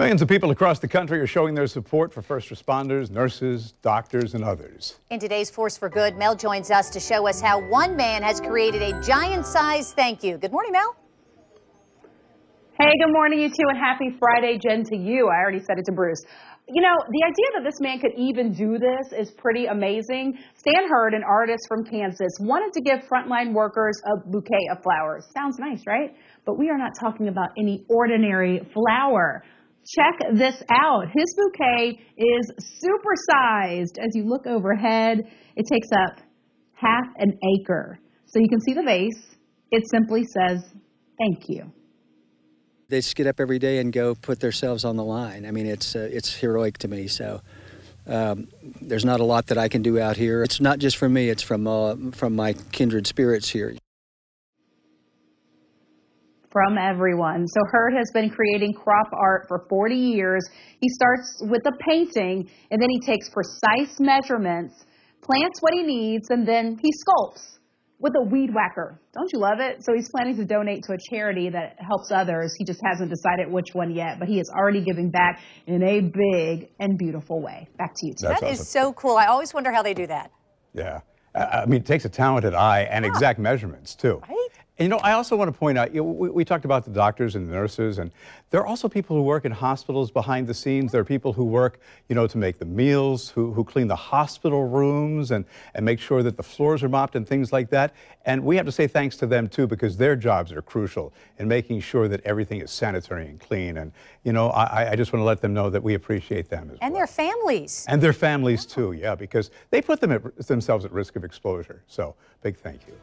Millions of people across the country are showing their support for first responders, nurses, doctors, and others. In today's Force for Good, Mel joins us to show us how one man has created a giant sized thank you. Good morning, Mel. Hey, good morning, you two, and happy Friday, Jen, to you. I already said it to Bruce. You know, the idea that this man could even do this is pretty amazing. Stan Herd, an artist from Kansas, wanted to give frontline workers a bouquet of flowers. Sounds nice, right? But we are not talking about any ordinary flower. Check this out. His bouquet is supersized. As you look overhead, it takes up half an acre. So you can see the vase. It simply says, thank you. They just get up every day and go put themselves on the line. I mean, it's, uh, it's heroic to me. So um, there's not a lot that I can do out here. It's not just from me, it's from, uh, from my kindred spirits here from everyone. So Herd has been creating crop art for 40 years. He starts with a painting and then he takes precise measurements, plants what he needs, and then he sculpts with a weed whacker. Don't you love it? So he's planning to donate to a charity that helps others. He just hasn't decided which one yet, but he is already giving back in a big and beautiful way. Back to you, That is That awesome. is so cool. I always wonder how they do that. Yeah. I mean, it takes a talented eye and exact measurements, too. Right? And, you know, I also want to point out, you know, we, we, talked about the doctors and the nurses, and there are also people who work in hospitals behind the scenes. There are people who work, you know, to make the meals, who, who clean the hospital rooms and, and make sure that the floors are mopped and things like that. And we have to say thanks to them, too, because their jobs are crucial in making sure that everything is sanitary and clean. And, you know, I, I just want to let them know that we appreciate them as and well. And their families. And their families, too, yeah, because they put them at, themselves at risk of exposure. So, big thank you.